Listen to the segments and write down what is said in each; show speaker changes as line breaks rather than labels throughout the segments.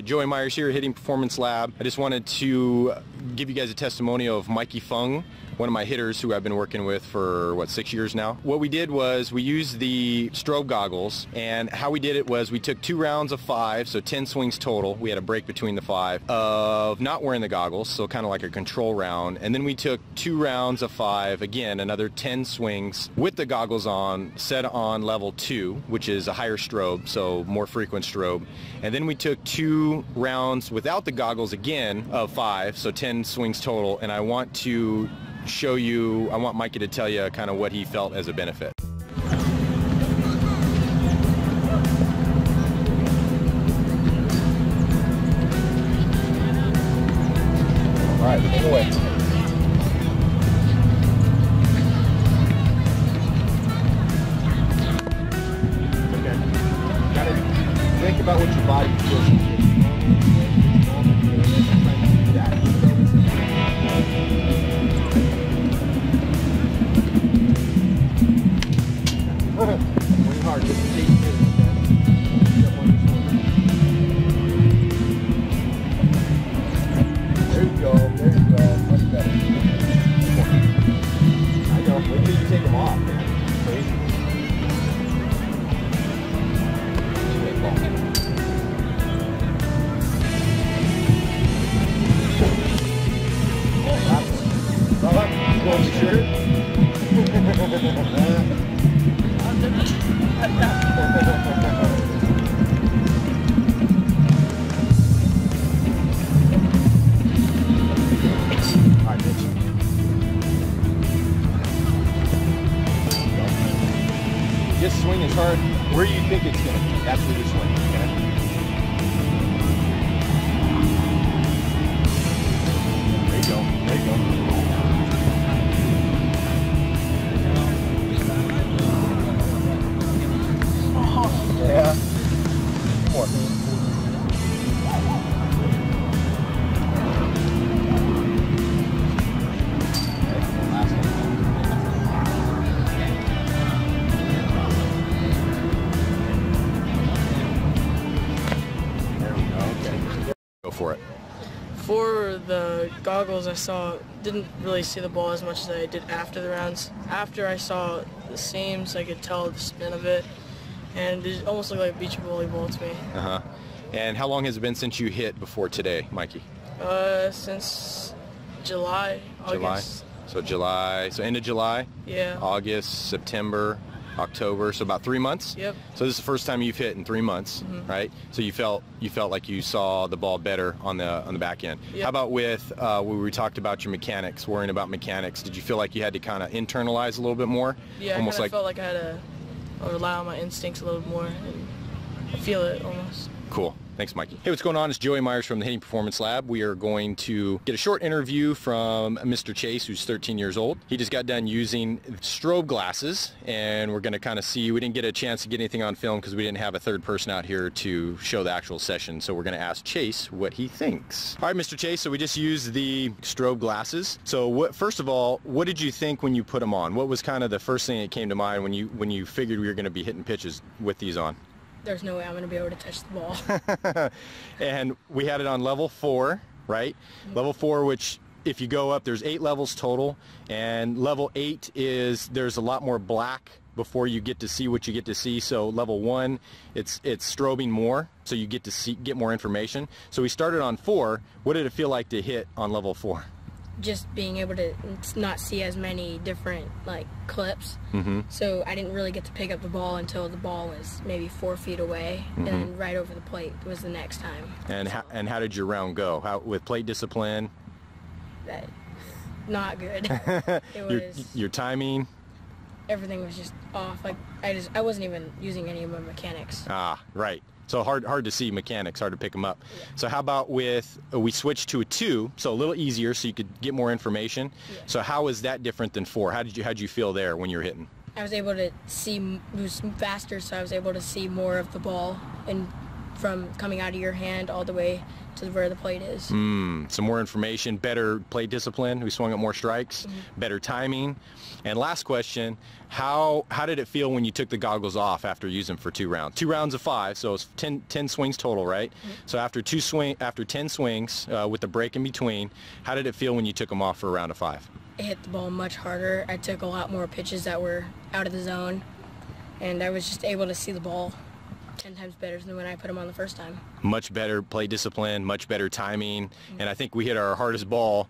Joey Myers here, Hitting Performance Lab. I just wanted to give you guys a testimonial of Mikey Fung, one of my hitters who I've been working with for, what, six years now. What we did was we used the strobe goggles, and how we did it was we took two rounds of five, so 10 swings total. We had a break between the five of not wearing the goggles, so kind of like a control round. And then we took two rounds of five, again, another 10 swings with the goggles on, set on level two, which is a higher strobe, so more frequent strobe. And then we took two rounds without the goggles again of five, so 10 swings total. And I want to show you, I want Mikey to tell you kind of what he felt as a benefit. All right. Okay. Gotta think about what your body Just swing as hard where you think it's going to be. That's where you're swinging, for it.
For the goggles, I saw didn't really see the ball as much as I did after the rounds. After I saw the seams, I could tell the spin of it, and it almost looked like beach volleyball to me.
Uh huh. And how long has it been since you hit before today, Mikey?
Uh, since July,
July.
August.
So July. So end of July,
Yeah.
August, September, October. So about three months.
Yep.
So this is the first time you've hit in three months,
Mhm.
right? So you felt you felt like you saw the ball better on the on the back end.
Yep.
How about with uh, we talked about your mechanics, worrying about mechanics? Did you feel like you had to kind of internalize a little bit more?
Yeah,
Almost
I
like
felt like I had to rely on my instincts a little more and feel it almost.
Cool. Thanks, Mikey. Hey, what's going on? It's Joey Myers from the Hitting Performance Lab. We are going to get a short interview from Mr. Chase, who's 13 years old. He just got done using strobe glasses, and we're going to kind of see. We didn't get a chance to get anything on film because we didn't have a third person out here to show the actual session. So we're going to ask Chase what he thinks. All right, Mr. Chase. So we just used the strobe glasses. So what? First of all, what did you think when you put them on? What was kind of the first thing that came to mind when you when you figured we were going to be hitting pitches with these on?
There's no way I'm going to be able to touch the ball.
and we had it on level four, right? Level four, which if you go up, there's eight levels total, and level eight is there's a lot more black before you get to see what you get to see. So level one, it's it's strobing more, so you get to see get more information. So we started on four. What did it feel like to hit on level four?
Just being able to not see as many different like clips.
Mm-hmm.
So I didn't really get to pick up the ball until the ball was maybe four feet away, and right over the plate was the next time.
And how, and how did your round go? How with plate discipline?
That not good. It
your, your timing?
everything was just off. Like I just I wasn't even using any of my mechanics.
Ah, right. So hard, hard to see mechanics, hard to pick them up. So how about with uh, we switched to a two, so a little easier, so you could get more information.
Yeah.
So how is that different than four? How did you how did you feel there when you were hitting?
I was able to see it was faster, so I was able to see more of the ball and from coming out of your hand all the way to where the plate is.
Mm, some more information, better plate discipline. We swung at more strikes,
Mm-hmm.
better timing. And last question, how how did it feel when you took the goggles off after using them for two rounds? Two rounds of five, so it's 10, 10 swings total, right?
Mm-hmm.
So after two swing, after 10 swings uh, with the break in between, how did it feel when you took them off for a round of five?
It hit the ball much harder. I took a lot more pitches that were out of the zone, and I was just able to see the ball 10 times better than when I put them on the first time.
Much better play discipline, much better timing, and I think we hit our hardest ball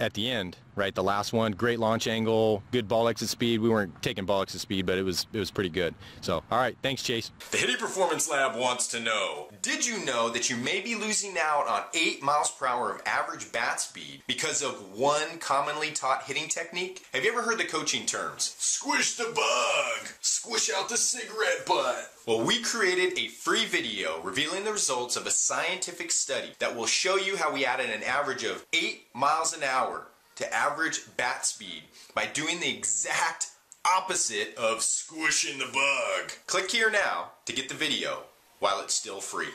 at the end, right? The last one, great launch angle, good ball exit speed. We weren't taking ball exit speed, but it was it was pretty good. So, all right, thanks, Chase.
The Hitting Performance Lab wants to know Did you know that you may be losing out on 8 miles per hour of average bat speed because of one commonly taught hitting technique? Have you ever heard the coaching terms? Squish the bug! Squish out the cigarette butt! Well, we created a free video revealing the results of a scientific study that will show you how we added an average of 8 miles an hour to average bat speed by doing the exact opposite of squishing the bug. Click here now to get the video while it's still free.